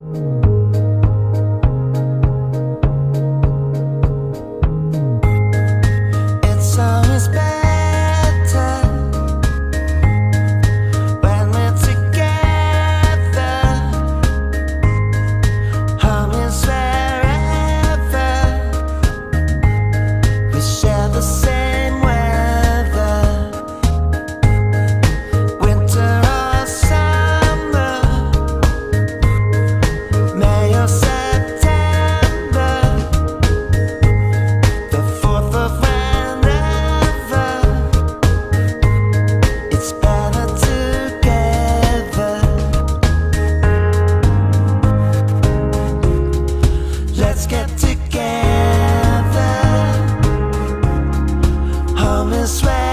you sweat.